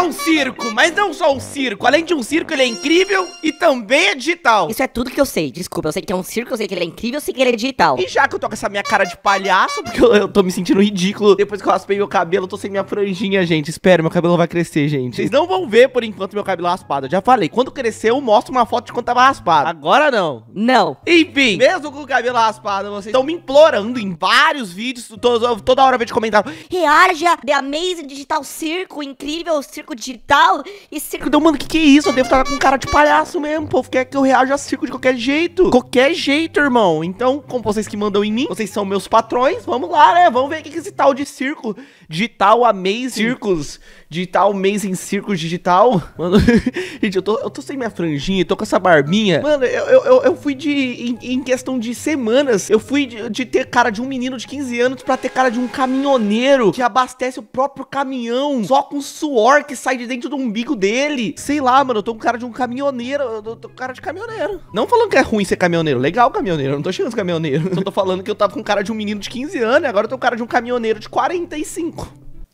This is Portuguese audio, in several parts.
um circo, mas não só um circo. Além de um circo, ele é incrível e também é digital. Isso é tudo que eu sei. Desculpa, eu sei que é um circo, eu sei que ele é incrível, eu sei que ele é digital. E já que eu tô com essa minha cara de palhaço, porque eu, eu tô me sentindo ridículo depois que eu raspei meu cabelo, eu tô sem minha franjinha, gente. Espera, meu cabelo vai crescer, gente. Vocês não vão ver por enquanto meu cabelo raspado. Eu já falei, quando crescer eu mostro uma foto de quando tava raspado. Agora não. Não. Enfim, mesmo com o cabelo raspado, vocês estão me implorando em vários vídeos, toda, toda hora eu vejo comentário. Reaja The Amazing Digital Circo, incrível circo digital e circo... Então, mano, que que é isso? Eu devo estar com cara de palhaço mesmo, o povo quer que eu reaja a circo de qualquer jeito. Qualquer jeito, irmão. Então, como vocês que mandam em mim, vocês são meus patrões, vamos lá, né? Vamos ver o que que é esse tal de circo digital Amazing Circos, digital Amazing Circos digital. Mano, gente, eu tô, eu tô sem minha franjinha, tô com essa barbinha. Mano, eu, eu, eu- eu fui de, em, em questão de semanas, eu fui de, de ter cara de um menino de 15 anos pra ter cara de um caminhoneiro que abastece o próprio caminhão só com suor que sai de dentro do umbigo dele. Sei lá, mano, eu tô com cara de um caminhoneiro, eu tô, tô com cara de caminhoneiro. Não falando que é ruim ser caminhoneiro, legal caminhoneiro, eu não tô chegando caminhoneiro. Só tô falando que eu tava com cara de um menino de 15 anos e agora eu tô com cara de um caminhoneiro de 45.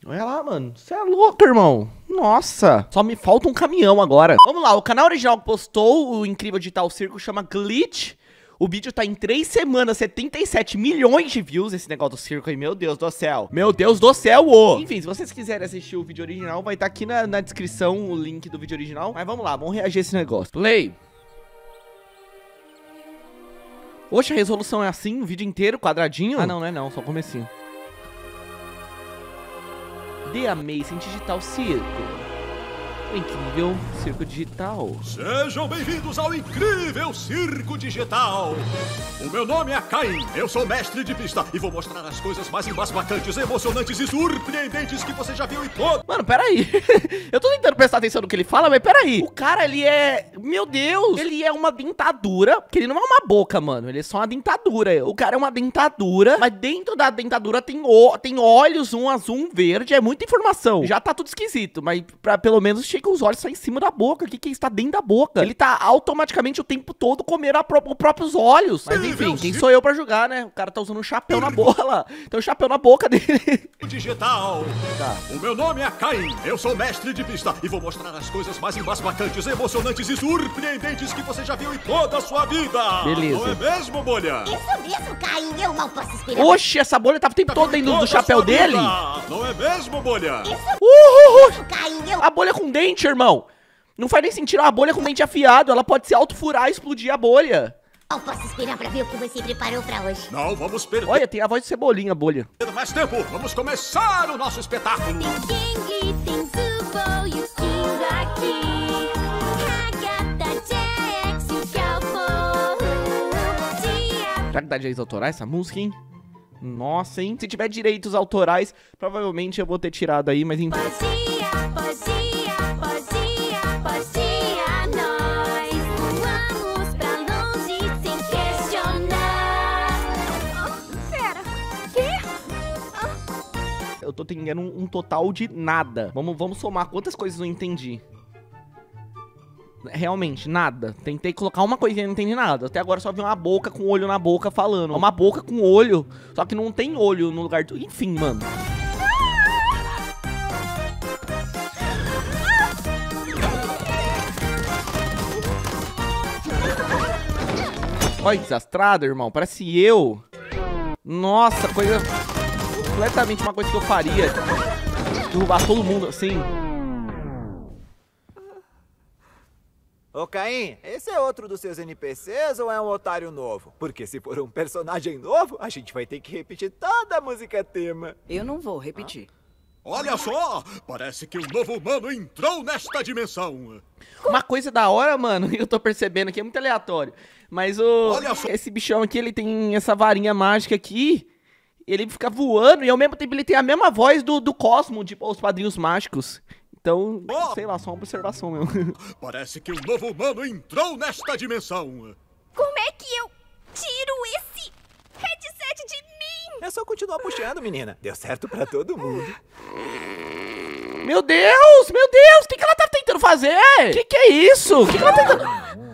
Olha lá, mano. Você é louco, irmão. Nossa. Só me falta um caminhão agora. Vamos lá, o canal original que postou o incrível digital circo chama Glitch. O vídeo tá em 3 semanas, 77 milhões de views esse negócio do circo aí. Meu Deus do céu. Meu Deus do céu, ô. Enfim, se vocês quiserem assistir o vídeo original, vai estar aqui na, na descrição o link do vídeo original. Mas vamos lá, vamos reagir a esse negócio. Play. Oxe, a resolução é assim, o vídeo inteiro, quadradinho? Ah, não, não é não, só o comecinho. The Amazing Digital Circo. O incrível circo digital. Sejam bem-vindos ao incrível Circo Digital! O meu nome é Caim, eu sou mestre de pista e vou mostrar as coisas mais embasbacantes, emocionantes e surpreendentes que você já viu em todo. Mano, peraí. Eu tô tentando prestar atenção no que ele fala, mas peraí. O cara, ele é. Meu Deus! Ele é uma dentadura. Que ele não é uma boca, mano. Ele é só uma dentadura. O cara é uma dentadura, mas dentro da dentadura tem, o... tem olhos, um azul, um verde. É muita informação. Já tá tudo esquisito, mas pra pelo menos chega os olhos saem em cima da boca. O que que está dentro da boca? Ele tá automaticamente o tempo todo comendo pró- os próprios olhos. Mas enfim, quem sou eu pra julgar, né? O cara tá usando um chapéu na boca lá. Tem um chapéu na boca dele. Digital. Tá. O meu nome é Caim, eu sou mestre de pista e vou mostrar as coisas mais embasbacantes, emocionantes e surpreendentes que você já viu em toda a sua vida. Beleza. Não é mesmo, bolha? Isso mesmo, Caim, eu mal posso esperar. Oxe, essa bolha tava o tempo todo dentro do chapéu dele. Não é mesmo, bolha? Uhul! Caim, eu A bolha com dente, irmão. Não faz nem sentido uma bolha com dente afiado. Ela pode se autofurar e explodir a bolha. mal posso esperar pra ver o que você preparou pra hoje. Não vamos perder Olha, tem a voz de cebolinha, a bolha. mais tempo. Vamos começar o nosso espetáculo. King tem Zubo o King aqui. Agatha, Jax o Calfor. Dia Será que dá direitos autorais essa música, hein? Nossa, hein? Se tiver direitos autorais, provavelmente eu vou ter tirado aí, mas enfim. Podia, podia, tô tendo um, um total de nada. Vamos, vamos somar quantas coisas eu entendi. Realmente, nada. Tentei colocar uma coisinha e não entendi nada. Até agora só vi uma boca com olho na boca falando. Uma boca com olho, só que não tem olho no lugar do. Enfim, mano. Olha desastrado, irmão. Parece eu. Nossa, coisa. Completamente uma coisa que eu faria. Derrubar todo mundo assim. Ô Caim, esse é outro dos seus NPCs ou é um otário novo? Porque se for um personagem novo, a gente vai ter que repetir toda a música tema. Eu não vou repetir. Olha só, parece que um novo humano entrou nesta dimensão. Uma coisa da hora, mano, eu tô percebendo aqui, é muito aleatório. Mas o. Olha só. Esse bichão aqui, ele tem essa varinha mágica aqui. Ele fica voando e ao mesmo tempo ele tem a mesma voz do, do Cosmo, de Os Padrinhos Mágicos. Então, Oh. sei lá, só uma observação mesmo. Parece que um novo humano entrou nesta dimensão. Como é que eu tiro esse headset de mim? É só continuar puxando, menina. Deu certo pra todo mundo. meu Deus, meu Deus, o que, que ela tá tentando fazer? Que que é isso? O que, que ela tá tentando.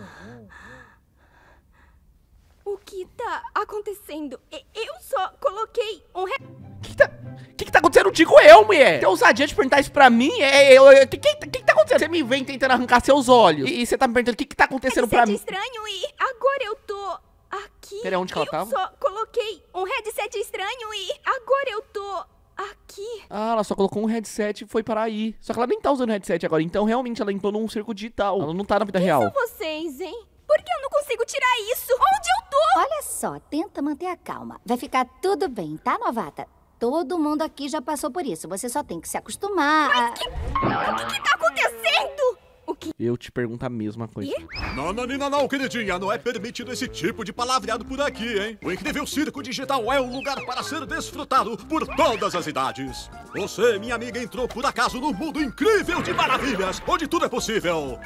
O que tá acontecendo? Eu só coloquei um re... O que, tá, que, que tá acontecendo? Digo eu, mulher. Tem ousadia de perguntar isso pra mim? É, eu, o que, que, que tá acontecendo? Você me vem tentando arrancar seus olhos. E, e você tá me perguntando o que que tá acontecendo pra Headset mim. estranho e agora eu tô aqui. Peraí, onde que ela eu tava? só coloquei um headset estranho e agora eu tô aqui. Ah, ela só colocou um headset e foi para aí. Só que ela nem tá usando headset agora. Então, realmente, ela entrou num circo digital. Ela não tá na vida real. São vocês, hein? Por que eu não consigo tirar isso? Onde eu tô? Olha só, tenta manter a calma. Vai ficar tudo bem, tá, novata? Todo mundo aqui já passou por isso. Você só tem que se acostumar. a- O que tá acontecendo? O que? Eu te pergunto a mesma coisa. Não, não, não, não, queridinha, não é permitido esse tipo de palavreado por aqui, hein? O incrível circo digital é um lugar para ser desfrutado por todas as idades. Você, minha amiga, entrou por acaso no mundo incrível de maravilhas, onde tudo é possível.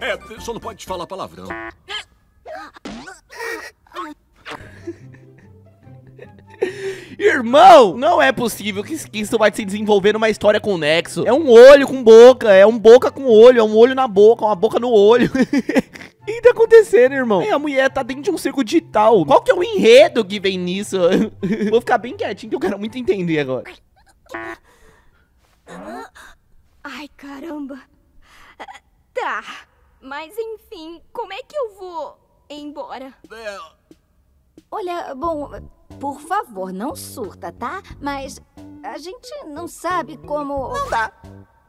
É, só não pode falar palavrão. Irmão, não é possível que que isso vai se desenvolver numa história com nexo. É um olho com boca, é um boca com olho, é um olho na boca, uma boca no olho. O que tá acontecendo, irmão? É, a mulher tá dentro de um circo digital. Qual que é o enredo que vem nisso? Vou ficar bem quietinho que eu quero muito entender agora. Ai, caramba. Tá. Mas enfim, como é que eu vou embora? É, Olha, bom, por favor, não surta, tá? Mas a gente não sabe como. Não dá.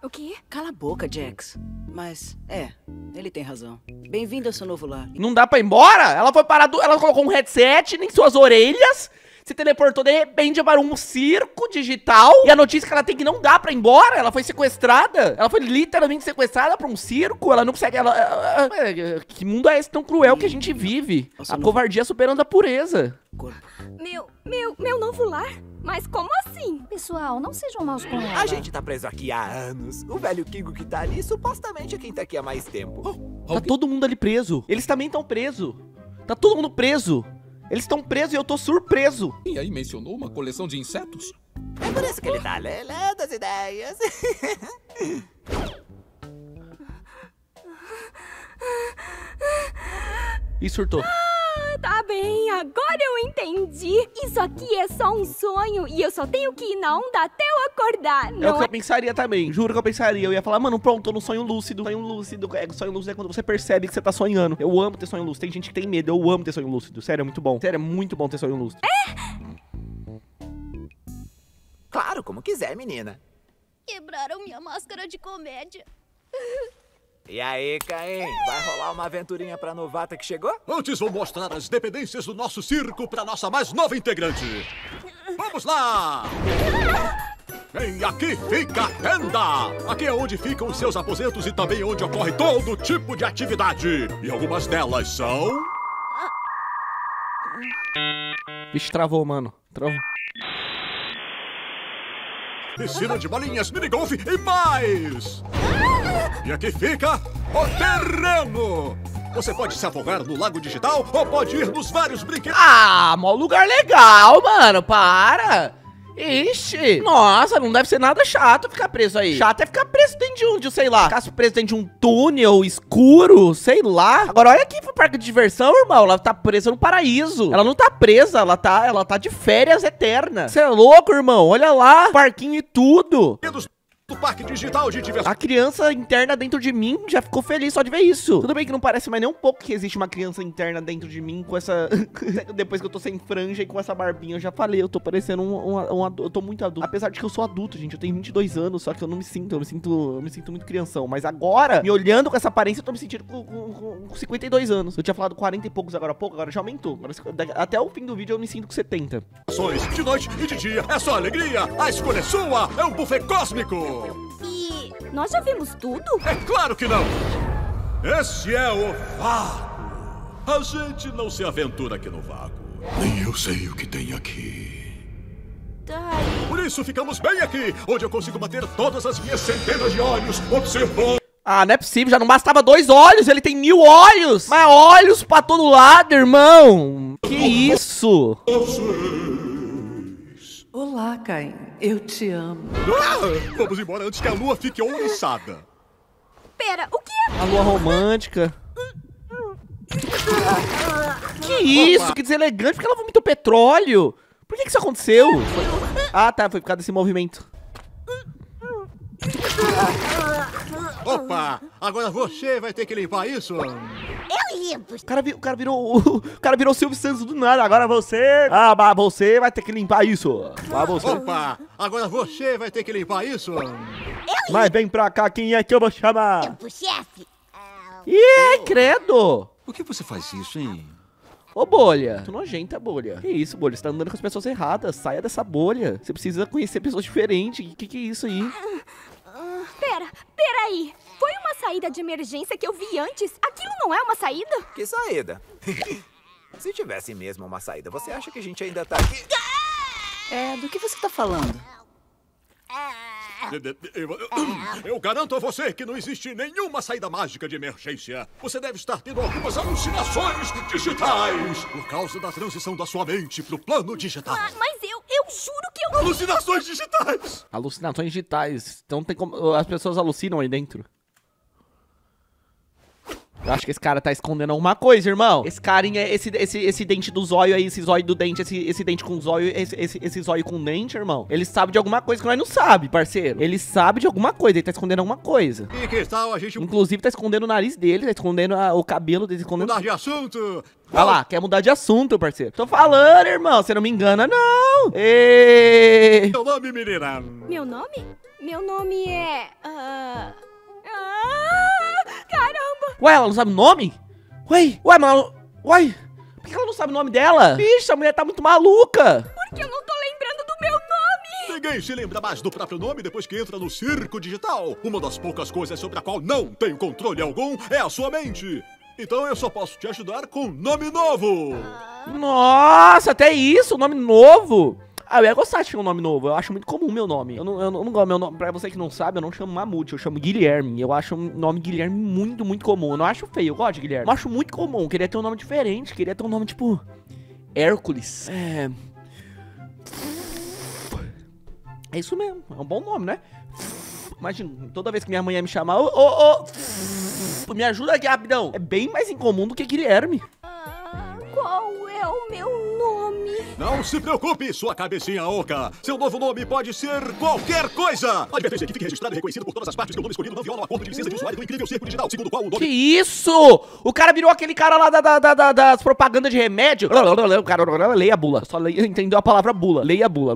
O quê? Cala a boca, Jax. Mas, é, ele tem razão. Bem-vindo ao seu novo lar. Não dá pra ir embora? Ela foi parar do... Ela colocou um headset em suas orelhas. Se teleportou de repente para um circo digital. E a notícia é que ela tem que não dá pra ir embora. Ela foi sequestrada. Ela foi literalmente sequestrada pra um circo. Ela não consegue. Ela, ela- ela- que mundo é esse tão cruel que a gente vive? A covardia superando a pureza. Meu, meu, meu novo lar? Mas como assim? Pessoal, não sejam maus com ela. A gente tá preso aqui há anos. O velho Kingo que tá ali supostamente é quem tá aqui há mais tempo. Tá todo mundo ali preso. Eles também estão presos. Tá todo mundo preso. Eles estão presos e eu tô surpreso. E aí mencionou uma coleção de insetos? É por isso que ele tá lelé das ideias. E surtou. Tá bem, agora eu entendi. Isso aqui é só um sonho e eu só tenho que ir na onda até eu acordar, É o não que é? eu pensaria também. Juro que eu pensaria. Eu ia falar, mano, pronto, tô no sonho lúcido. Sonho lúcido. É, sonho lúcido é quando você percebe que você tá sonhando. Eu amo ter sonho lúcido. Tem gente que tem medo. Eu amo ter sonho lúcido. Sério, é muito bom. Sério, é muito bom ter sonho lúcido. claro, como quiser, menina. Quebraram minha máscara de comédia. E aí, Caim, vai rolar uma aventurinha pra novata que chegou? Antes vou mostrar as dependências do nosso circo para nossa mais nova integrante. Vamos lá! Bem, aqui fica a tenda! Aqui é onde ficam os seus aposentos e também onde ocorre todo tipo de atividade. E algumas delas são... Vixe, travou, mano. Travou. Piscina de bolinhas, minigolf e mais! E aqui fica o terreno! Você pode se afogar no lago digital ou pode ir nos vários brinquedos. Ah, mó lugar legal, mano. Para. Ixi, nossa, não deve ser nada chato ficar preso aí. Chato é ficar preso dentro de um, de, sei lá, ficar preso dentro de um túnel escuro, sei lá. Agora olha aqui pro parque de diversão, irmão. Ela tá presa no paraíso. Ela não tá presa, ela tá, ela tá de férias eternas. Você é louco, irmão? Olha lá, parquinho e tudo. Do Parque Digital de Diversão. A criança interna dentro de mim já ficou feliz só de ver isso. Tudo bem que não parece mais nem um pouco que existe uma criança interna dentro de mim com essa. Depois que eu tô sem franja e com essa barbinha, eu já falei, eu tô parecendo um, um, um adulto. Eu tô muito adulto. Apesar de que eu sou adulto, gente. Eu tenho 22 anos, só que eu não me sinto. Eu me sinto, eu me sinto muito crianção. Mas agora, me olhando com essa aparência, eu tô me sentindo com, com, com- com 52 anos. Eu tinha falado 40 e poucos agora há pouco, agora já aumentou. Até o fim do vídeo eu me sinto com 70. De noite e de dia é só alegria. A escolha é sua. É um buffet cósmico. E nós já vimos tudo? É claro que não. Esse é o vácuo. A gente não se aventura aqui no vácuo. Nem eu sei o que tem aqui. Tá. Por isso ficamos bem aqui, onde eu consigo manter todas as minhas centenas de olhos observando. Ah, não é possível, já não bastava dois olhos, ele tem mil olhos! Mas olhos pra todo lado, irmão! Que isso? Olá, Caim. Eu te amo. Ah, vamos embora antes que a lua fique ouriçada. Pera, o que é? A lua romântica. Que isso? Que deselegante, por que ela vomitou petróleo? Por que, que isso aconteceu? Ah, tá, foi por causa desse movimento. Opa! Agora você vai ter que limpar isso. Eu limpo. O cara, vi- o cara virou o, o cara virou o Silvio Santos do nada. Agora você. Ah, mas você vai ter que limpar isso. Vai você. Opa! Agora você vai ter que limpar isso. Mas vem pra cá, quem é que eu vou chamar? Limpo, chefe. Ih, credo! Por que você faz isso, hein? Ô, bolha. Tu nojenta, bolha. Que isso, bolha? Você tá andando com as pessoas erradas. Saia dessa bolha. Você precisa conhecer pessoas diferentes. Que que é isso aí? Pera, peraí. Foi uma saída de emergência que eu vi antes. Aquilo não é uma saída? Que saída? Se tivesse mesmo uma saída, você acha que a gente ainda tá aqui? É, do que você tá falando? Eu, eu- eu garanto a você que não existe nenhuma saída mágica de emergência. Você deve estar tendo algumas alucinações digitais por causa da transição da sua mente pro plano digital. Mas eu, eu juro que eu... Alucinações digitais! Alucinações digitais. Então tem como. As pessoas alucinam aí dentro. Eu acho que esse cara tá escondendo alguma coisa, irmão. Esse carinha, esse, esse, esse dente do zóio aí, esse zóio do dente, esse, esse dente com zóio, esse, esse, esse zóio com dente, irmão. Ele sabe de alguma coisa que nós não sabe, parceiro. Ele sabe de alguma coisa, ele tá escondendo alguma coisa. E que tal a gente Inclusive tá escondendo o nariz dele, tá escondendo a- o cabelo dele, escondendo... mudar de assunto? Olha lá, quer mudar de assunto, parceiro. Tô falando, irmão, você não me engana, não. Ê... Meu nome, menina. Meu nome? Meu nome é... ah, ah, caramba! Ué, ela não sabe o nome? Ué, ué, mas ela... Ué, por que ela não sabe o nome dela? Bicho, a mulher tá muito maluca. Porque eu não tô lembrando do meu nome! Ninguém se lembra mais do próprio nome depois que entra no circo digital. Uma das poucas coisas sobre a qual não tenho controle algum é a sua mente. Então eu só posso te ajudar com nome novo. Nossa, até isso, nome novo. Ah, eu ia gostar de ter um nome novo. Eu acho muito comum meu nome. Eu não, eu não, eu não gosto. Meu nome, pra você que não sabe, eu não chamo Mamute, eu chamo Guilherme. Eu acho um nome Guilherme muito, muito comum. Eu não acho feio, eu gosto de Guilherme. Eu acho muito comum. Eu Queria ter um nome diferente. Queria ter um nome tipo. Hércules. É. É isso mesmo. É um bom nome, né? Imagina, toda vez que minha mãe ia me chamar, ô, ô, me ajuda aqui rapidão. É bem mais incomum do que Guilherme. Ah, qual é o meu? Não se preocupe, sua cabecinha oca. Seu novo nome pode ser qualquer coisa. Advertência que fique registrado e reconhecido por todas as partes que o nome escolhido não viola o acordo de licença de usuário do incrível circo digital, segundo o qual o Que nome... isso? O cara virou aquele cara lá da, da- da- da- das propagandas de remédio. O cara leia a bula. Só leia, entendeu a palavra bula. Leia a bula.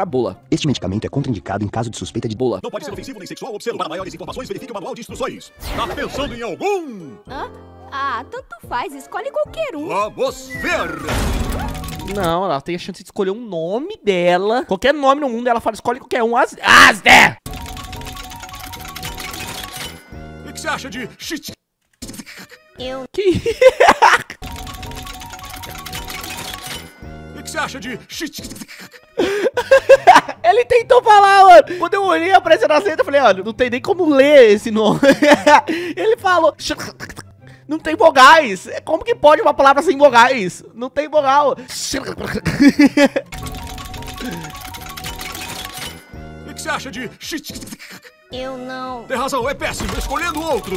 A bula. Este medicamento é contraindicado em caso de suspeita de Bula. Não pode ser ofensivo nem sexual. Observe para maiores informações, verifique o manual de instruções. Tá pensando em algum? Hã? Ah, tanto faz, escolhe qualquer um. Vamos ver! Não, ela tem a chance de escolher um nome dela. Qualquer nome no mundo, ela fala, escolhe qualquer um. As... Asder! O que você acha de... shit- Eu... Que... O que você acha de... shit- Ele tentou falar, mano. Quando eu olhei a presença na seta, eu falei, olha, não tem nem como ler esse nome. Ele falou... Não tem vogais. Como que pode uma palavra sem vogais? Não tem vogal. O que você acha de... Eu não... Tem razão, é péssimo. Escolhendo outro.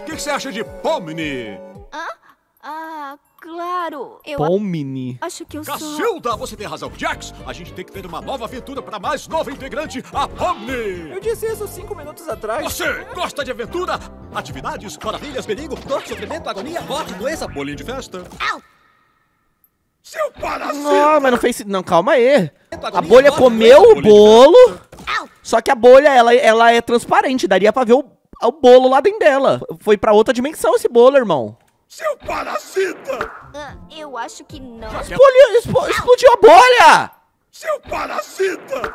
O que você acha de Pomni? Hã? Ah, claro. Eu Pomni. acho que eu sou... Cacilda, você tem razão. Jax, a gente tem que ter uma nova aventura para mais nova integrante, a Pomni. Eu disse isso cinco minutos atrás. Você gosta de aventura? Atividades, maravilhas, perigo, dor, sofrimento, agonia, morte, doença, bolinho de festa? Au! Seu parasita! Não, mas não fez... Não, calma aí. A bolha comeu o bolo, só que a bolha, ela, ela é transparente. Daria pra ver o, o bolo lá dentro dela. Foi pra outra dimensão esse bolo, irmão. Seu parasita! Ah, eu acho que não. Explodiu, explodiu a bolha! Seu parasita!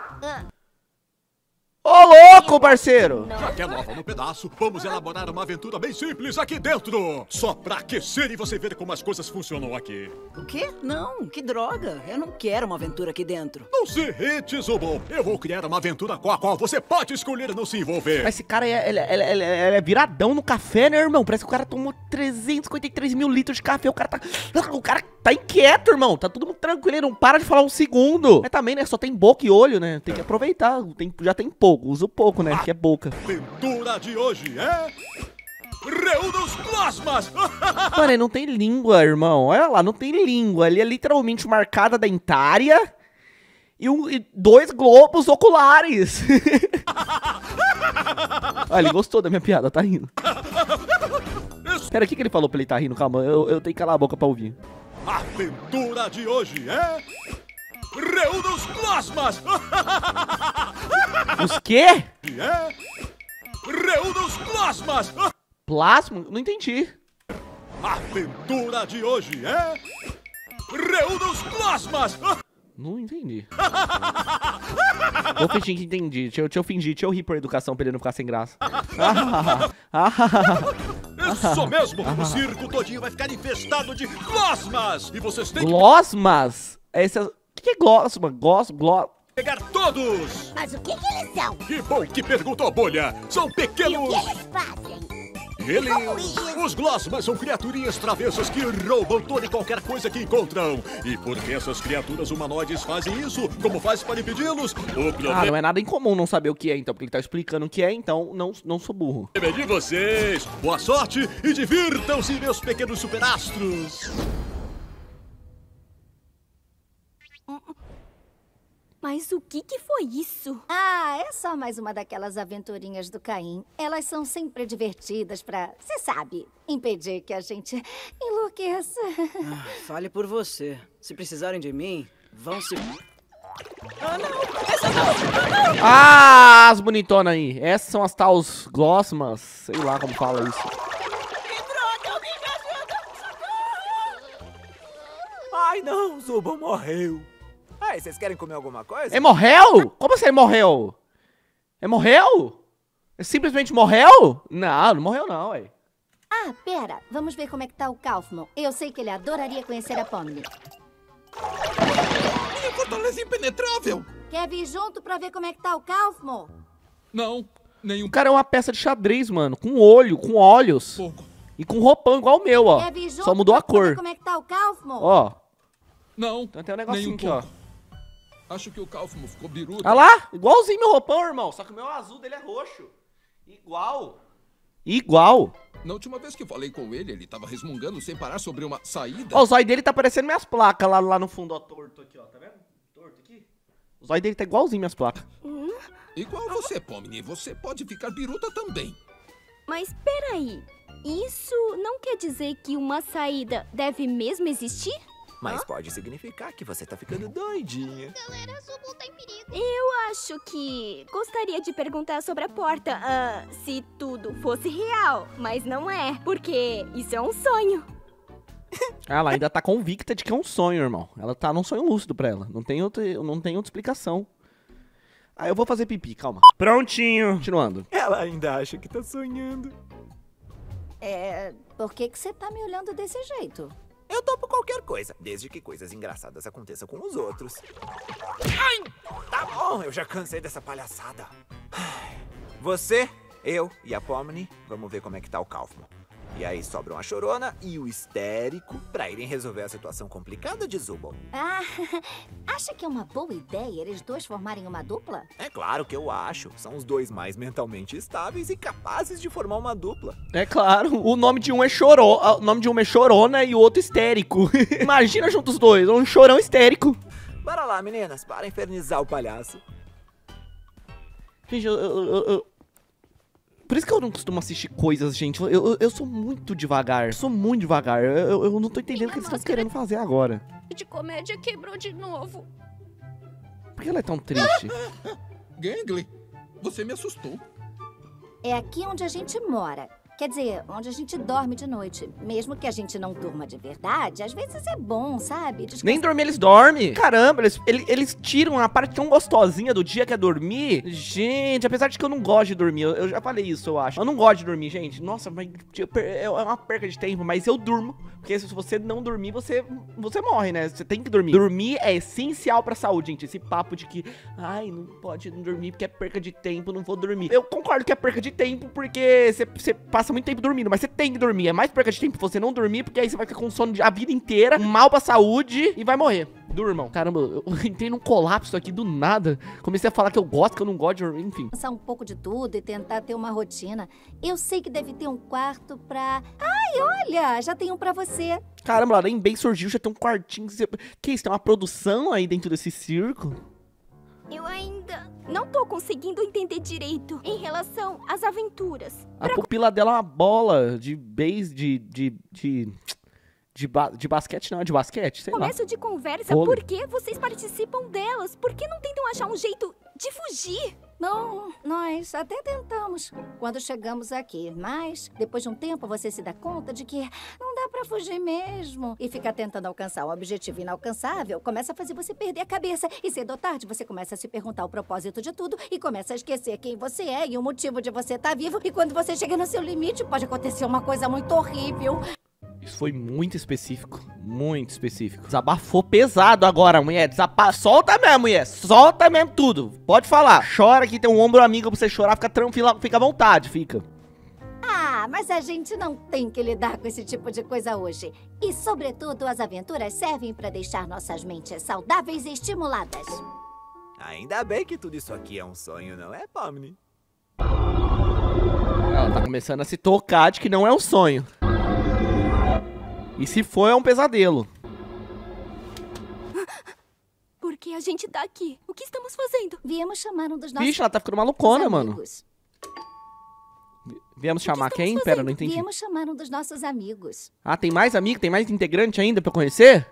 Ô, louco, parceiro! Já que é nova no pedaço, vamos elaborar uma aventura bem simples aqui dentro. Só pra aquecer e você ver como as coisas funcionam aqui. O quê? Não, que droga. Eu não quero uma aventura aqui dentro. Não se irrite, Zubo. Eu vou criar uma aventura com a qual você pode escolher não se envolver. Mas esse cara é, ele, ele- ele- ele é viradão no café, né, irmão? Parece que o cara tomou 353 mil litros de café. O cara tá. O cara tá inquieto, irmão. Tá todo mundo tranquilo. Ele não para de falar um segundo. Mas também, né? Só tem boca e olho, né? Tem que aproveitar. Tem, já tem pouco. Usa pouco, né? Que é boca. A aventura de hoje é. Reúna os plasmas! Mano, ele não tem língua, irmão. Olha lá, não tem língua. Ele é literalmente uma arcada dentária e, um, e dois globos oculares. ah, ele gostou da minha piada, tá rindo. Pera, o que, que ele falou pra ele tá rindo? Calma, eu, eu tenho que calar a boca pra ouvir. A aventura de hoje é... Reúna os plasmas! Os quê? É... Reúna os plasmas! Plasma? Não entendi. A aventura de hoje é... Reúna os plasmas! Não entendi. Vou fingir que entendi. Deixa eu, deixa eu fingir, deixa eu rir por educação pra ele não ficar sem graça. Isso mesmo! O circo todinho vai ficar infestado de gosmas! E vocês têm que Glosmas? Esse é... O que é glosma? Gos... Glo... pegar todos! Mas o que que eles são? Que bom que perguntou, Bolha! São E o pequenos... que eles fazem? Eles... Os Glossmas são criaturinhas travessas que roubam toda e qualquer coisa que encontram. E porque essas criaturas humanoides fazem isso, como faz para impedi-los? O Ah, problema não é nada incomum não saber o que é, então, porque ele tá explicando o que é, então não, não sou burro. é de vocês. Boa sorte e divirtam-se, meus pequenos superastros. Mas o que que foi isso? Ah, é só mais uma daquelas aventurinhas do Caim. Elas são sempre divertidas pra, você sabe, impedir que a gente enlouqueça. Ah, fale por você. Se precisarem de mim, vão se. Ah, as bonitonas aí. Essas são as tals glossmas. Sei lá como fala isso. Ai, não, Zubo morreu. Vocês querem comer alguma coisa? É morreu? Como assim morreu? É morreu? É simplesmente morreu? Não, não morreu não, ué. Ah, pera, vamos ver como é que tá o Kaufman. Eu sei que ele adoraria conhecer a Pomni. Minha fortaleza impenetrável! Quer vir junto pra ver como é que tá o Kaufman? Não, nenhum O cara é uma peça de xadrez, mano. Com olho, com olhos. pouco. E com roupão igual o meu, ó. Quer vir junto Só mudou a pra ver cor. como é que tá o Kaufman? Ó, Não, então tem um negocinho aqui, ó. Acho que o Kaufman ficou biruta. Olha lá, igualzinho meu roupão, irmão. Só que o meu azul dele é roxo. Igual. Igual. Na última vez que falei com ele, ele tava resmungando sem parar sobre uma saída. Ó, o zóio dele tá parecendo minhas placas lá, lá no fundo, ó, torto aqui, ó. Tá vendo? Torto aqui. O zóio dele tá igualzinho minhas placas. Igual você, Pomni, você pode ficar biruta também. Mas peraí, isso não quer dizer que uma saída deve mesmo existir? Mas pode significar que você tá ficando doidinha. Galera, Zubu tá em perigo. Eu acho que gostaria de perguntar sobre a porta, ah, se tudo fosse real, mas não é, porque isso é um sonho. Ela ainda tá convicta de que é um sonho, irmão. Ela tá num sonho lúcido pra ela. Não tem outra, não tem outra explicação. Ah, eu vou fazer pipi, calma. Prontinho. Continuando. Ela ainda acha que tá sonhando. É, por que que você tá me olhando desse jeito? Eu topo qualquer coisa, desde que coisas engraçadas aconteçam com os outros. Ai! Tá bom, eu já cansei dessa palhaçada. Você, eu e a Pomni, vamos ver como é que tá o Kaufman. E aí sobram a Chorona e o Histérico pra irem resolver a situação complicada de Zubal. Ah, acha que é uma boa ideia eles dois formarem uma dupla? É claro que eu acho. São os dois mais mentalmente estáveis e capazes de formar uma dupla. É claro, o nome de um é chorô, o nome de um é chorona e o outro histérico. Imagina juntos os dois, um chorão histérico. Bora lá, meninas, para infernizar o palhaço. Gente, eu- eu- eu- Por isso que eu não costumo assistir coisas, gente. Eu, eu, eu sou muito devagar. Sou muito devagar. Eu, eu- eu não tô entendendo o que eles estão querendo fazer agora. De comédia quebrou de novo. Por que ela é tão triste? Gangly, você me assustou. É aqui onde a gente mora. Quer dizer, onde a gente dorme de noite. Mesmo que a gente não durma de verdade, às vezes é bom, sabe? Descansar. Nem dormir eles dormem. Caramba, eles, ele- eles tiram a parte tão gostosinha do dia que é dormir. Gente, apesar de que eu não gosto de dormir, eu, eu já falei isso, eu acho. Eu não gosto de dormir, gente. Nossa, mas eu per- é uma perca de tempo, mas eu durmo. Porque se você não dormir, você, você morre, né? Você tem que dormir. Dormir é essencial pra saúde, gente. Esse papo de que, ai, não pode dormir porque é perca de tempo, não vou dormir. Eu concordo que é perca de tempo porque você, você passa muito tempo dormindo, mas você tem que dormir. É mais perca de tempo você não dormir, porque aí você vai ficar com sono a vida inteira, mal pra saúde e vai morrer. Durmam. Caramba, eu entrei num colapso aqui do nada. Comecei a falar que eu gosto, que eu não gosto, de... enfim. Pensar um pouco de tudo e tentar ter uma rotina. Eu sei que deve ter um quarto pra... Ai, olha, já tem um pra você. Caramba, lá nem bem surgiu, já tem um quartinho. Que isso, tem uma produção aí dentro desse circo? Eu ainda não tô conseguindo entender direito em relação às aventuras. A pupila dela é uma bola de base, de... de, de... De, ba de basquete não, de basquete, sei Começo lá. de conversa, Vôlei. por que vocês participam delas? Por que não tentam achar um jeito de fugir? Não, nós até tentamos quando chegamos aqui, mas depois de um tempo você se dá conta de que não dá pra fugir mesmo. E ficar tentando alcançar um objetivo inalcançável começa a fazer você perder a cabeça. E cedo ou tarde você começa a se perguntar o propósito de tudo e começa a esquecer quem você é e o motivo de você estar vivo. E quando você chega no seu limite, pode acontecer uma coisa muito horrível. Isso foi muito específico. Muito específico. Desabafou pesado agora, mulher. Desaba... Solta mesmo, mulher. Solta mesmo tudo. Pode falar. Chora que tem um ombro amigo pra você chorar. Fica tranquila, fica à vontade, fica. Ah, mas a gente não tem que lidar com esse tipo de coisa hoje. E, sobretudo, as aventuras servem para deixar nossas mentes saudáveis e estimuladas. Ainda bem que tudo isso aqui é um sonho, não é, Pomni? Ela tá começando a se tocar de que não é um sonho. E se for, é um pesadelo. Por que a gente tá aqui? O que estamos fazendo? Viemos chamar um dos nossos Vixe, ela tá ficando malucona, mano. amigos. Viemos chamar estamos quem? fazendo? Pera, não entendi. Viemos chamar um dos nossos amigos. Ah, tem mais amigo? Tem mais integrante ainda pra eu conhecer?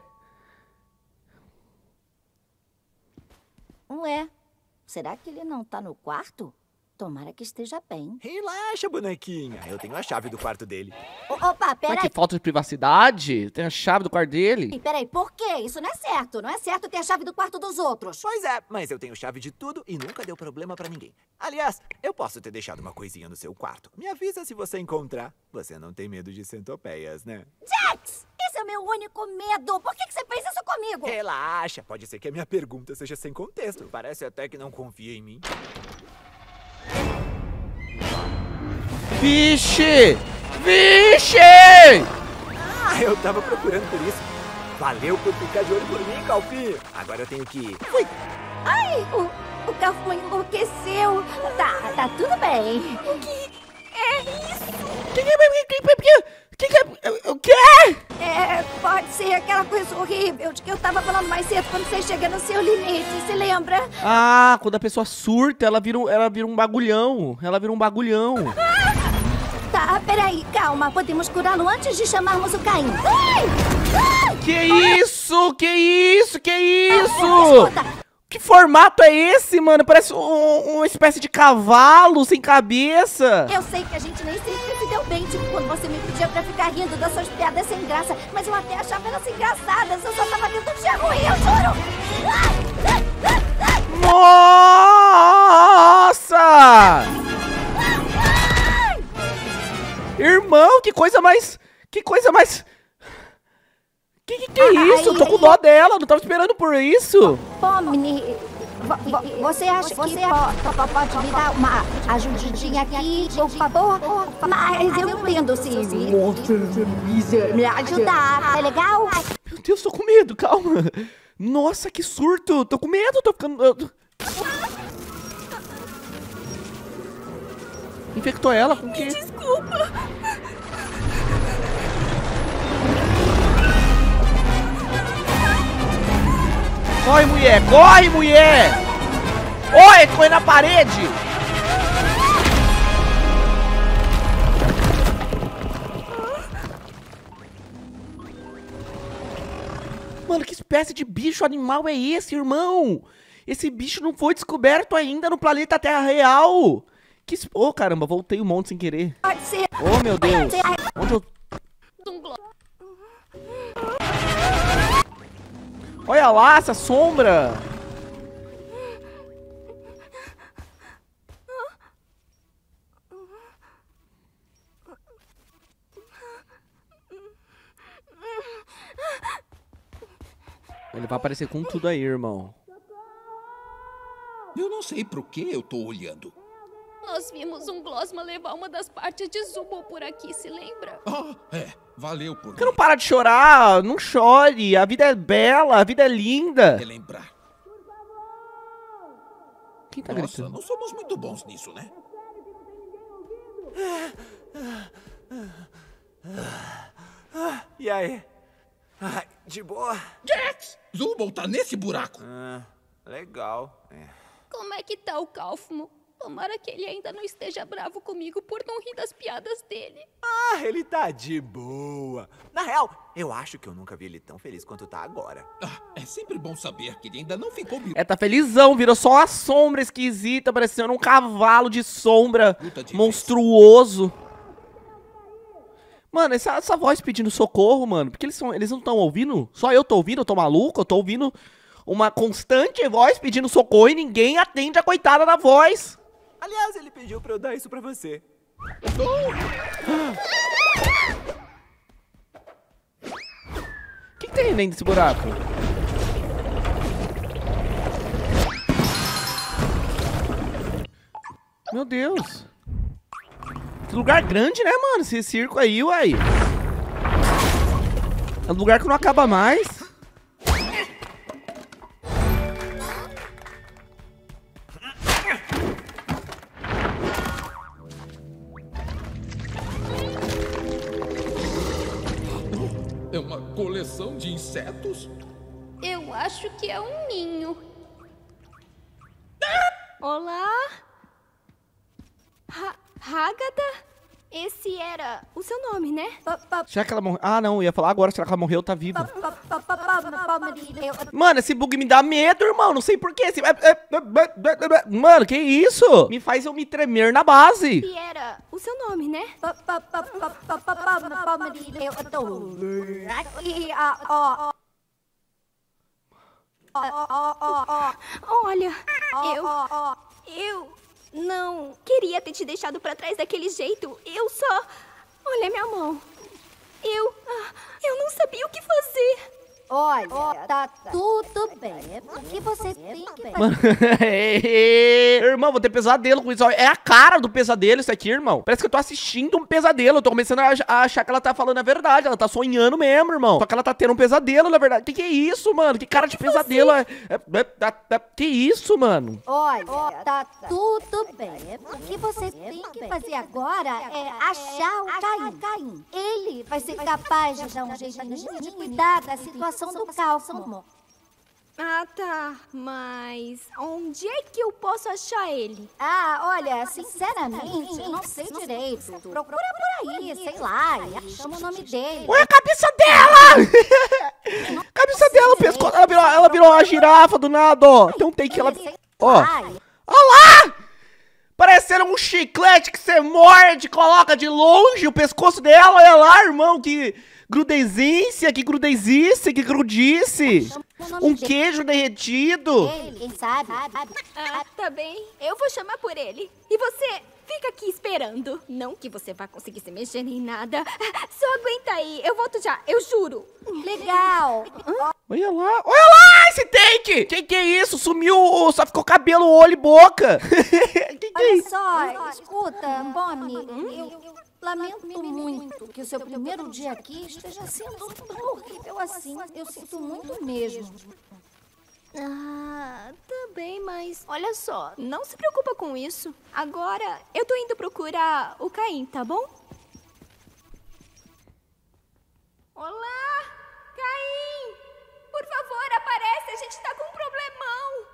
Ué, será que ele não tá no quarto? Tomara que esteja bem. Relaxa, bonequinha. Eu tenho a chave do quarto dele. O- Opa, Mas peraí. que falta de privacidade? Tem a chave do quarto dele? Peraí, por quê? Isso não é certo. Não é certo ter a chave do quarto dos outros. Pois é, mas eu tenho chave de tudo e nunca deu problema pra ninguém. Aliás, eu posso ter deixado uma coisinha no seu quarto. Me avisa se você encontrar. Você não tem medo de centopeias, né? Jax! Esse é o meu único medo. Por que, que você fez isso comigo? Relaxa, pode ser que a minha pergunta seja sem contexto. Parece até que não confia em mim. Vixe! Vixe! Ah, eu tava procurando por isso. Valeu por ficar de olho por mim, Calpinho. Agora eu tenho que ir. Fui! Ai, o, o Calfo enlouqueceu. Tá, tá tudo bem. O que é isso? Que que é? Que que é? O quê? É, pode ser aquela coisa horrível de que eu tava falando mais cedo quando você chega no seu limite, se lembra? Ah, quando a pessoa surta, ela vira, um- ela vira um bagulhão. Ela vira um bagulhão. Peraí, calma. Podemos curá-lo antes de chamarmos o Caim. Ai! Ai! Que isso? Que isso? Que isso? Que formato é esse, mano? Parece um- uma espécie de cavalo sem cabeça. eu sei que a gente nem sempre se deu bem, tipo quando você me pedia pra ficar rindo das suas piadas sem graça, mas eu até achava elas engraçadas. Eu só tava tentando te ruim, eu juro. Ai! Nossa! Irmão, que coisa mais. Que coisa mais. Que que, que é isso? Eu tô com dó dela, não tava esperando por isso. Pomni, vo- vo- você acha que po- po- pode me dar uma ajudinha aqui, por favor? Mas eu entendo se me, me ajudar, é legal? Meu Deus, tô com medo, calma. Nossa, que surto. Tô com medo, tô ficando. Infectou ela com o quê? Desculpa. Corre, mulher! Corre, mulher! Oi, foi na parede! Mano, que espécie de bicho animal é esse, irmão? Esse bicho não foi descoberto ainda no planeta Terra Real! Que... Ô, caramba, voltei um monte sem querer. Pode ser. Ô, meu Deus! Onde eu... Olha lá, essa sombra! Ele vai aparecer com tudo aí, irmão. Eu não sei pro que eu tô olhando. Nós vimos um Glosma levar uma das partes de Zubo por aqui, se lembra? Ah, é. Valeu por Por que não para de chorar? Não chore. A vida é bela, a vida é linda. relembrar. Quem tá Nossa, gritando? não somos muito bons nisso, né? E aí? Ai, de boa? Jax! Zubal tá nesse buraco. Ah, legal. É. Como é que tá o Kaufmo? Tomara que ele ainda não esteja bravo comigo por não rir das piadas dele. Ah, ele tá de boa. Na real, eu acho que eu nunca vi ele tão feliz quanto tá agora. Ah, é sempre bom saber que ele ainda não ficou É, tá felizão, virou só uma sombra esquisita, parecendo um cavalo de sombra monstruoso. Mano, essa, essa voz pedindo socorro, mano, porque eles, são, eles não estão ouvindo? Só eu tô ouvindo, eu tô maluco, eu tô ouvindo uma constante voz pedindo socorro e ninguém atende a coitada da voz. Aliás, ele pediu pra eu dar isso pra você. O que, que tem dentro desse buraco? Meu Deus. Que lugar grande, né, mano? Esse circo aí, uai. É um lugar que não acaba mais. Coleção de insetos? Eu acho que é um ninho. Olá? Ha Hagata? Esse era o seu nome, né? Será que ela morreu? Ah, não, eu ia falar agora. Será que ela morreu ou tá viva? Mano, esse bug me dá medo, irmão. Não sei porquê. Esse... Mano, que isso? Me faz eu me tremer na base. Esse era o seu nome, né? Olha, eu. Eu não queria ter te deixado pra trás daquele jeito. Eu só. Olha minha mão. Eu. ah, Eu não sabia o que fazer. Olha, tá tudo bem. É porque você tem que fazer. Mano, irmão, vou ter pesadelo com isso. É a cara do pesadelo isso aqui, irmão. Parece que eu tô assistindo um pesadelo. Eu tô começando a ach- a achar que ela tá falando a verdade. Ela tá sonhando mesmo, irmão. Só que ela tá tendo um pesadelo, na verdade. Que que é isso, mano? Que cara de pesadelo é... é- é- é- é- Que isso, mano? Olha, tá tudo bem. É porque você tem que fazer agora é achar o Caim. Ele vai ser capaz de dar um jeitinho de cuidar da situação do Cálculo. Ah, tá. Mas onde é que eu posso achar ele? Ah, olha, sinceramente, eu não sei direito. Procura por aí, sei lá, e chama o nome dele. Olha a cabeça dela! cabeça dela, o pescoço. Ela virou, ela virou uma girafa do nada, ó. Tem um take que ela. Ó. Olha lá! Parecendo um chiclete que você morde, coloca de longe o pescoço dela. Olha lá, irmão, que grudezência, que grudezice, que grudice. Um queijo derretido. Ele, quem sabe? Ah, tá bem. Eu vou chamar por ele. E você fica aqui esperando. Não que você vá conseguir se mexer nem nada. Só aguenta aí. Eu volto já, eu juro. Legal. Olha lá, olha lá esse take! Que que é isso? Sumiu, só ficou cabelo, olho e boca. que que é Olha isso? só, escuta, Bonnie, eu, eu lamento muito que o seu primeiro dia aqui esteja sendo tão horrível assim. Eu sinto muito mesmo. Ah, tá bem, mas olha só, não se preocupa com isso. Agora eu tô indo procurar o Caim, tá bom? Olá, Caim! Por favor, aparece, a gente tá com um problemão.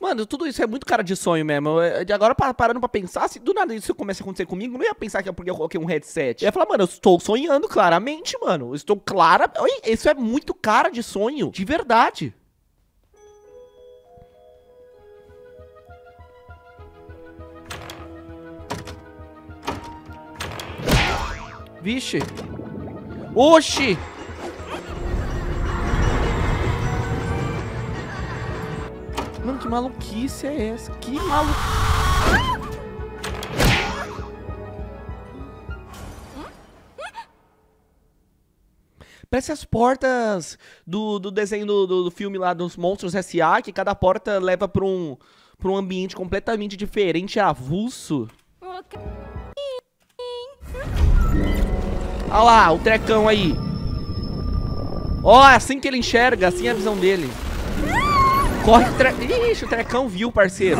Mano, tudo isso é muito cara de sonho mesmo. Eu- agora, pa- parando pra pensar, se do nada isso começa a acontecer comigo, não ia pensar que é porque eu coloquei um headset. Eu ia falar, mano, eu estou sonhando claramente, mano. Eu estou clara. Isso é muito cara de sonho. De verdade. Vixe. Oxi! Mano, que maluquice é essa? Que malu... Parece as portas do, do desenho do, do, do filme lá dos Monstros S.A., que cada porta leva pra um, pra um ambiente completamente diferente avulso. Olha lá, o trecão aí. Ó, é assim que ele enxerga, assim é a visão dele. Corre, tre... Ixi, o trecão viu, parceiro.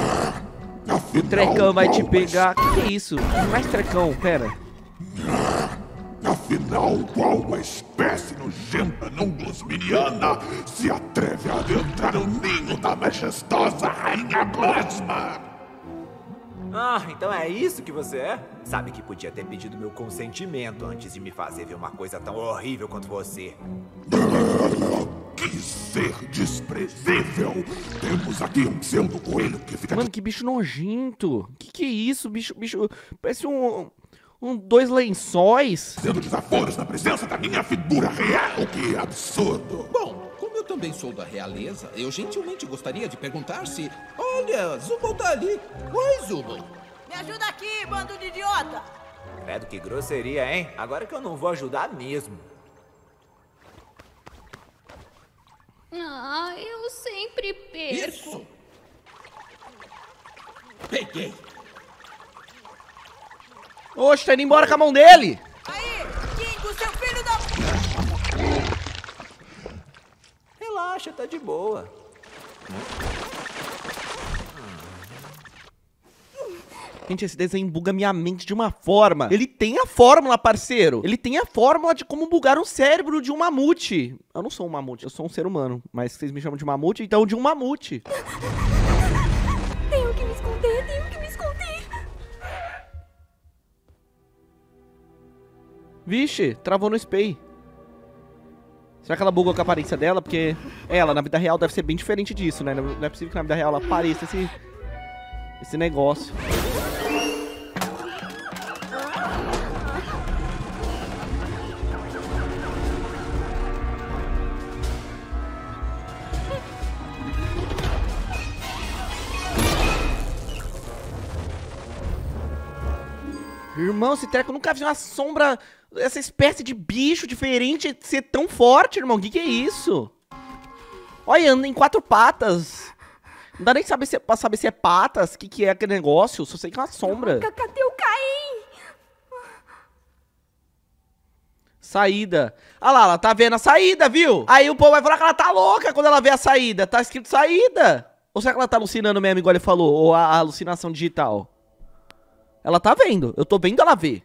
O trecão vai te pegar. Que que é isso? Mais trecão, pera. Afinal, qual espécie nojenta não gosminiana se atreve a adentrar no ninho da majestosa Rainha Gosma? Ah, então é isso que você é? Sabe que podia ter pedido meu consentimento antes de me fazer ver uma coisa tão horrível quanto você. Que ser desprezível! Temos aqui um pseudo coelho que fica. Mano, que bicho nojento. Que que é isso, bicho? Bicho. Parece um. Um, dois lençóis. Sendo desaforos na presença da minha figura real, que absurdo! Bom, como eu também sou da realeza, eu gentilmente gostaria de perguntar se. Olha, Zubal tá ali. Oi, Zubal. Me ajuda aqui, bando de idiota! Credo, que grosseria, hein? Agora que eu não vou ajudar mesmo. Ah, eu sempre perco. Isso! Peguei! Oxe, tá indo embora com a mão dele. Aí, Kingo, seu filho da... Relaxa, tá de boa. Gente, esse desenho buga minha mente de uma forma. Ele tem a fórmula, parceiro. Ele tem a fórmula de como bugar um cérebro de um mamute. Eu não sou um mamute, eu sou um ser humano. Mas vocês me chamam de mamute, então de um mamute. Tenho que me esconder, tenho que me esconder. Vixe, travou no spay. Será que ela bugou com a aparência dela? Porque ela, na vida real, deve ser bem diferente disso, né? Não é possível que na vida real ela apareça esse, esse negócio. Irmão, esse treco nunca vi uma sombra, essa espécie de bicho diferente ser tão forte, irmão. O que, que é isso? Olha, anda em quatro patas. Não dá nem saber se é, pra saber se é patas, o que, que é aquele negócio. Só sei que é uma sombra. Cadê o Caim? Saída. Ah lá, ela tá vendo a saída, viu? Aí o povo vai falar que ela tá louca quando ela vê a saída. Tá escrito saída. Ou será que ela tá alucinando mesmo, igual ele falou? Ou a, a alucinação digital? Ela tá vendo. Eu tô vendo ela ver.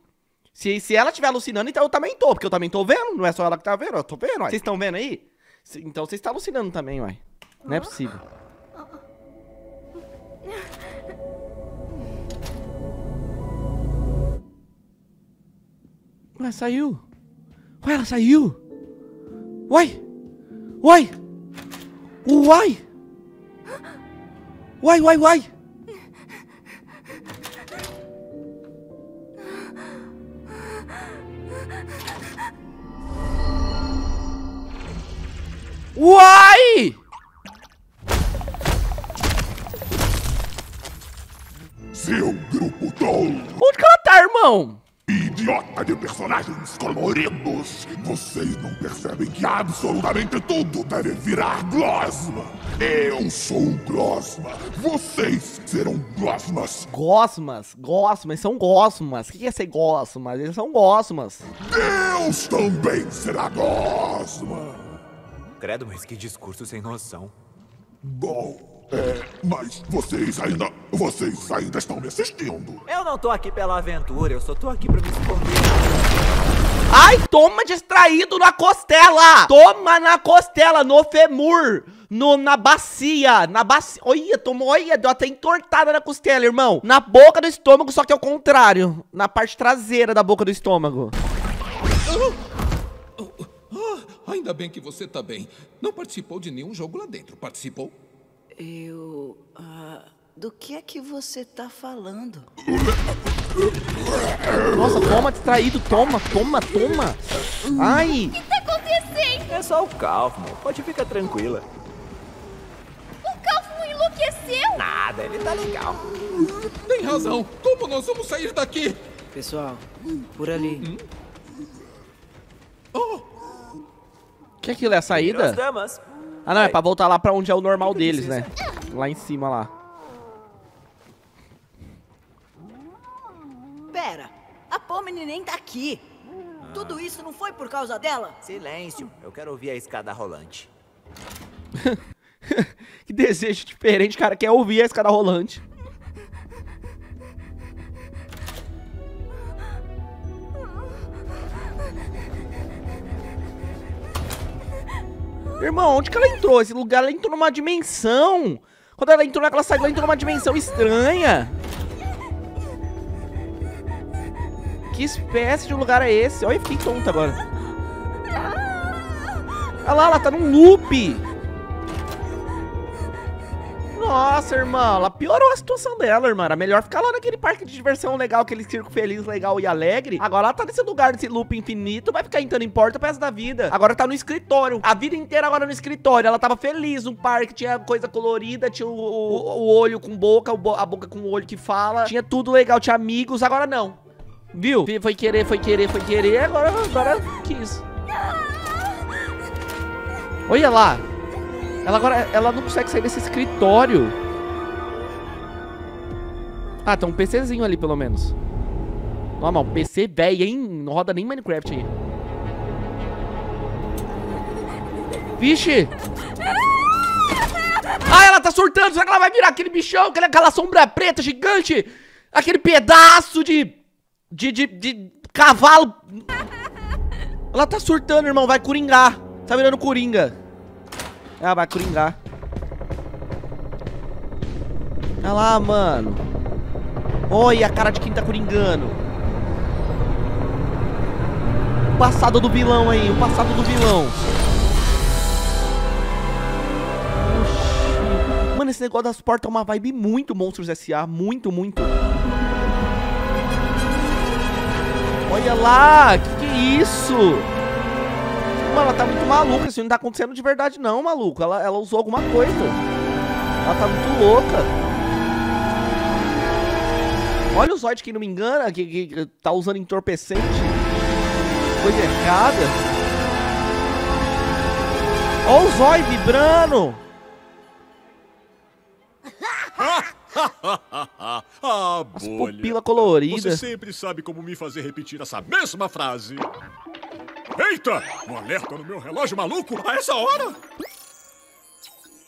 Se, se ela estiver alucinando, então eu também tô. Porque eu também tô vendo. Não é só ela que tá vendo. Eu tô vendo, uai. Vocês estão vendo aí? Se- Então vocês estão alucinando também, uai. Não é possível. Ué, saiu. Ué, ela saiu. Uai. Uai. Uai. Uai, uai, uai. Uai! Seu grupo tolo! Onde que ela tá, irmão? Idiota de personagens coloridos! Vocês não percebem que absolutamente tudo deve virar Glosma! Eu sou o Glosma! Vocês serão Glosmas! Gosmas, gosmas, são gosmas. O que que é ser gosmas? Eles são gosmas. Deus também será Gosma! Credo, mas que discurso sem noção. Bom, é, mas vocês ainda. Vocês ainda estão me assistindo. Eu não tô aqui pela aventura, eu só tô aqui pra me esconder. Ai, toma distraído na costela! Toma na costela, no femur! No, na bacia, na bacia. Olha, tomou, olha, deu até entortada na costela, irmão. Na boca do estômago, só que é o contrário. Na parte traseira da boca do estômago. Ah, ainda bem que você tá bem. Não participou de nenhum jogo lá dentro, participou? Eu. ah, do que é que você tá falando? Nossa, toma distraído, toma, toma, toma. Ai, O que tá acontecendo? É só o Kaufman, pode ficar tranquila. O Kaufman enlouqueceu? Nada, ele tá legal. Tem razão. Como nós vamos sair daqui? Pessoal, por ali. que aquilo é a As saída? damas. Ah, não, é pra voltar lá pra onde é o normal deles, né? Lá em cima, lá. Pera, a Pomini nem tá aqui. Ah. Tudo isso não foi por causa dela? Silêncio, eu quero ouvir a escada rolante. que desejo diferente, cara, quer ouvir a escada rolante. Irmão, onde que ela entrou? Esse lugar ela entrou numa dimensão. Quando ela entrou naquela saída, ela entrou numa dimensão estranha. Que espécie de lugar é esse? Olha, fiquei tonta agora. Olha lá, ela tá num loop. Nossa, irmão, ela piorou a situação dela, irmã. Era melhor ficar lá naquele parque de diversão legal, aquele circo feliz, legal e alegre. Agora ela tá nesse lugar, nesse loop infinito, vai ficar entrando em porta pro da vida. Agora tá no escritório. A vida inteira agora no escritório. Ela tava feliz no parque, tinha coisa colorida, tinha o, o, o olho com boca, a boca com o olho que fala. Tinha tudo legal, tinha amigos. Agora não. Viu? Foi querer, foi querer, foi querer, agora, agora quis. Olha lá. Ela agora, ela não consegue sair desse escritório. Ah, tem um PCzinho ali, pelo menos. Normal, PC velho, hein? Não roda nem Minecraft aí. Vixe! Ah, ela tá surtando! Será que ela vai virar aquele bichão? Aquela sombra preta gigante? Aquele pedaço de... De, de, de cavalo... Ela tá surtando, irmão. Vai coringar. Tá virando coringa. Ah, vai coringar. Olha lá, mano. Olha a cara de quem tá coringando. O passado do vilão aí, o passado do vilão. Oxi. Mano, esse negócio das portas é uma vibe muito Monstros S.A. Muito, muito. Olha lá, que que é isso? Mano, ela tá muito maluca, isso não tá acontecendo de verdade não, maluco. Ela, ela usou alguma coisa. Ela tá muito louca. Olha o Zoid, quem não me engana, que, que tá usando entorpecente. Coisa errada. Olha o Zoid vibrando. ah, As bolha. pupila colorida. Você sempre sabe como me fazer repetir essa mesma frase. Eita! Um alerta no meu relógio maluco a essa hora?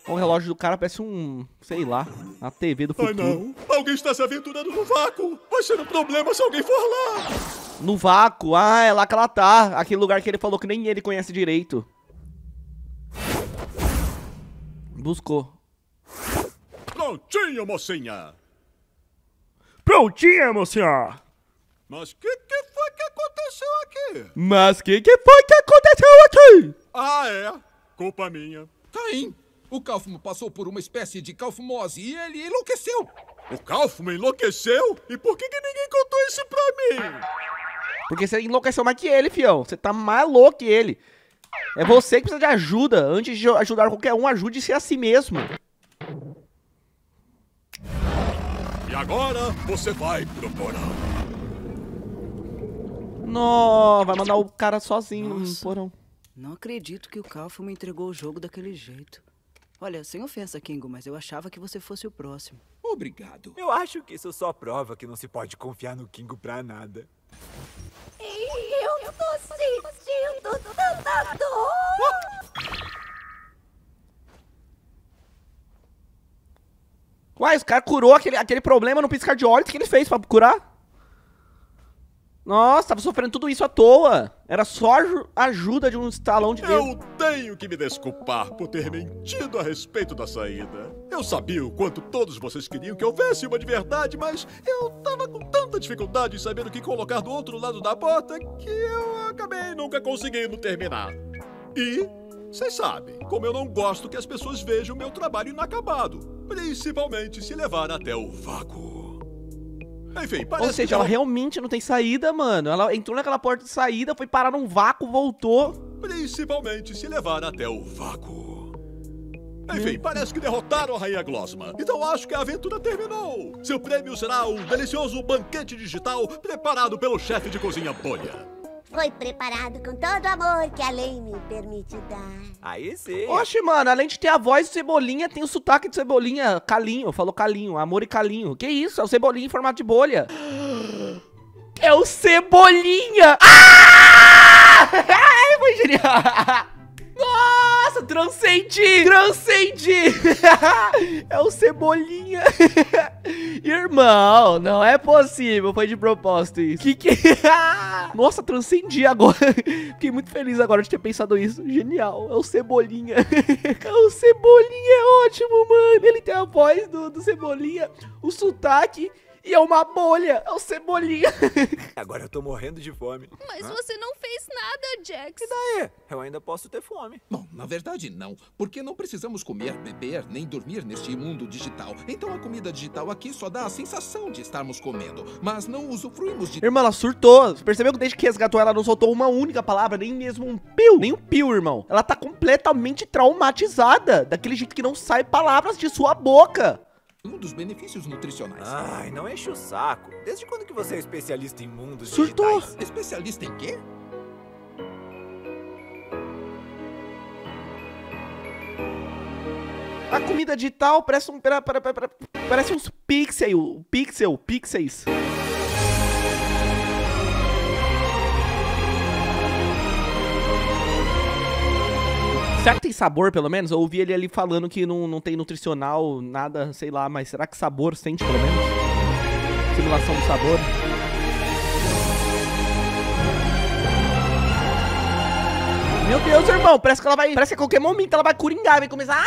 O relógio do cara parece um, sei lá, a TV do Ai futuro. não, alguém está se aventurando no vácuo. Vai ser um problema se alguém for lá. No vácuo, ah, é lá que ela tá. Aquele lugar que ele falou que nem ele conhece direito. Buscou. Prontinho, mocinha. Prontinha, mocinha. Mas o que, que foi que aconteceu aqui? Mas que que foi que aconteceu aqui? Ah, é. Culpa minha. Caim, o Kaufman passou por uma espécie de calfumose e ele enlouqueceu. O Kaufman enlouqueceu? E por que, que ninguém contou isso pra mim? Porque você enlouqueceu mais que ele, fião. Você tá mais louco que ele. É você que precisa de ajuda. Antes de ajudar qualquer um, ajude-se a si mesmo. E agora você vai pro porão. Não, vai mandar o cara sozinho no Nossa. porão. Não acredito que o Kaufman entregou o jogo daquele jeito. Olha, sem ofensa, Kingo, mas eu achava que você fosse o próximo. Obrigado. Eu acho que isso só prova que não se pode confiar no Kingo pra nada. Eu tô sentindo tanta dor. Uai, os caras curou aquele, aquele problema no piscar de olhos. O que ele fez pra curar? Nossa, tava sofrendo tudo isso à toa. Era só aju- ajuda de um estalão de dedo. Eu tenho que me desculpar por ter mentido a respeito da saída. Eu sabia o quanto todos vocês queriam que houvesse uma de verdade, mas eu tava com tanta dificuldade em saber o que colocar do outro lado da porta que eu acabei nunca conseguindo terminar. E vocês sabem como eu não gosto que as pessoas vejam meu trabalho inacabado, principalmente se levar até o vácuo. Enfim, parece Ou seja, ela eu- realmente não tem saída, mano. Ela entrou naquela porta de saída, foi parar num vácuo, voltou. Principalmente se levar até o vácuo. Enfim, parece que derrotaram a Rainha Glosma. Então acho que a aventura terminou. Seu prêmio será um delicioso banquete digital preparado pelo chefe de cozinha Bolha. Foi preparado com todo o amor que a lei me permite dar. Aí sim. Oxe, mano, além de ter a voz do Cebolinha, tem o sotaque de Cebolinha. Calinho, falou Calinho, amor e Calinho. Que isso? É o Cebolinha em formato de bolha. É o Cebolinha! Ah! Ai, foi genial! Nossa, transcendi! Transcendi! é o Cebolinha! Irmão, não é possível, foi de propósito isso. Que que... Nossa, transcendi agora. Fiquei muito feliz agora de ter pensado isso. Genial, é o Cebolinha. é o Cebolinha, é ótimo, mano. Ele tem a voz do, do Cebolinha, o sotaque e é uma bolha, é o Cebolinha. Agora eu tô morrendo de fome. Mas Hã? você não fez nada, Jax. E daí? Eu ainda posso ter fome. Bom, na verdade não, porque não precisamos comer, beber nem dormir neste mundo digital. Então a comida digital aqui só dá a sensação de estarmos comendo, mas não usufruímos de... Irmã, ela surtou. Você percebeu que desde que resgatou ela não soltou uma única palavra, nem mesmo um piu, nem um piu, irmão. Ela tá completamente traumatizada, daquele jeito que não sai palavras de sua boca. Um dos benefícios nutricionais. Ai, não enche o saco. Desde quando que você é especialista em mundos Surtou. digitais? Especialista em quê? A comida digital parece um. pera- pera- pera- pera- Parece uns pixel. Pixel, pixels. Será que tem sabor, pelo menos? Eu ouvi ele ali falando que não, não tem nutricional, nada, sei lá, mas será que sabor sente, pelo menos? Simulação do sabor. Meu Deus, irmão, parece que ela vai. Parece que a qualquer momento ela vai coringar, vai começar.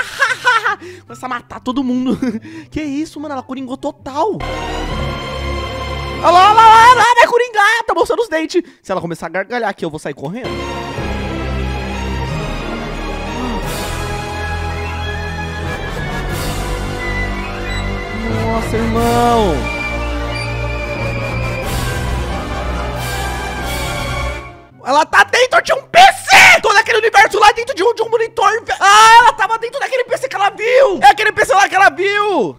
a começar a matar todo mundo. que isso, mano? Ela coringou total. Olha lá, olha lá, vai coringar, tá mostrando os dentes. Se ela começar a gargalhar aqui, eu vou sair correndo. Nossa, irmão. Ela tá dentro de um PC! Todo aquele universo lá dentro de um, de um monitor. Ah, ela tava dentro daquele PC que ela viu! É aquele PC lá que ela viu!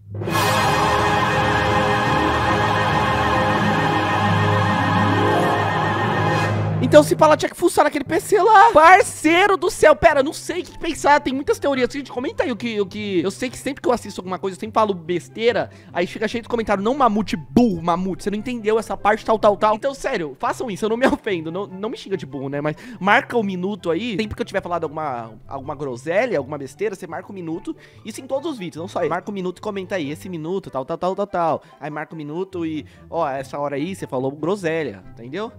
Então se fala tinha que fuçar naquele PC lá. Parceiro do céu. Pera, não sei o que pensar. Tem muitas teorias. Gente, comenta aí o que, o que. Eu sei que sempre que eu assisto alguma coisa, eu sempre falo besteira. Aí fica cheio de comentário. Não mamute burro, mamute. Você não entendeu essa parte, tal, tal, tal. Então, sério, façam isso. Eu não me ofendo. Não, não me xinga de burro, né? Mas marca o um minuto aí. Sempre que eu tiver falado alguma, alguma groselha, alguma besteira, você marca o um minuto. Isso em todos os vídeos, não só aí. Marca o um minuto e comenta aí. Esse minuto, tal, tal, tal, tal, tal. Aí marca o minuto e. Ó, essa hora aí você falou groselha, entendeu?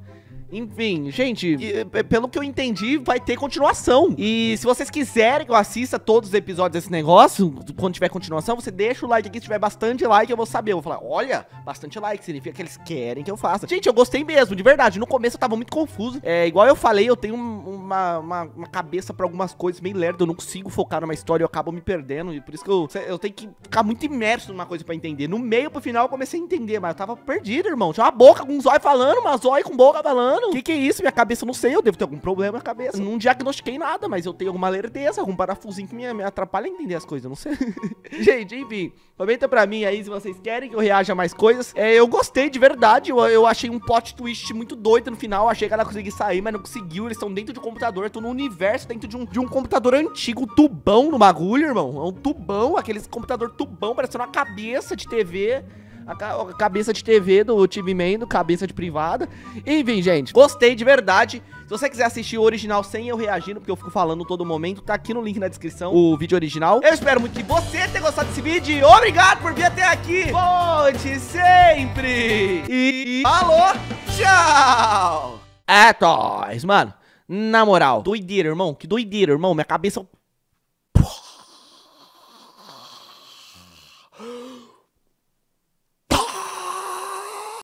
Enfim, gente, e, p- pelo que eu entendi, vai ter continuação. E se vocês quiserem que eu assista todos os episódios desse negócio, quando tiver continuação, você deixa o like aqui. Se tiver bastante like, eu vou saber. Eu vou falar, olha, bastante like, significa que eles querem que eu faça. Gente, eu gostei mesmo, de verdade. No começo eu tava muito confuso. É, igual eu falei, eu tenho um- uma, uma, uma cabeça pra algumas coisas meio lerda. Eu não consigo focar numa história, eu acabo me perdendo. E por isso que eu, eu tenho que ficar muito imerso numa coisa pra entender. No meio pro final eu comecei a entender, mas eu tava perdido, irmão. Tinha uma boca com um zóio falando, uma zóio com boca falando. Que que é isso? Minha cabeça, eu não sei. Eu devo ter algum problema na cabeça. Não diagnostiquei nada, mas eu tenho alguma lerdeza, algum parafusinho que me, me atrapalha a entender as coisas. eu Não sei. Gente, enfim. Comenta pra mim aí se vocês querem que eu reaja a mais coisas. É, eu gostei de verdade. Eu, eu achei um plot twist muito doido no final. Achei que ela conseguia sair, mas não conseguiu. Eles estão dentro de um computador. Eu tô no universo, dentro de um, de um computador antigo. Tubão no bagulho, irmão. É um tubão. Aqueles computador tubão, parecendo uma cabeça de TV. A, ca- a cabeça de TV do TV Man, do cabeça de privada. Enfim, gente, gostei de verdade. Se você quiser assistir o original sem eu reagindo, porque eu fico falando todo momento, tá aqui no link na descrição o vídeo original. Eu espero muito que você tenha gostado desse vídeo. Obrigado por vir até aqui. Volte sempre. E alô, tchau. É, toys, mano. Na moral, doideira, irmão. Que doideira, irmão. Minha cabeça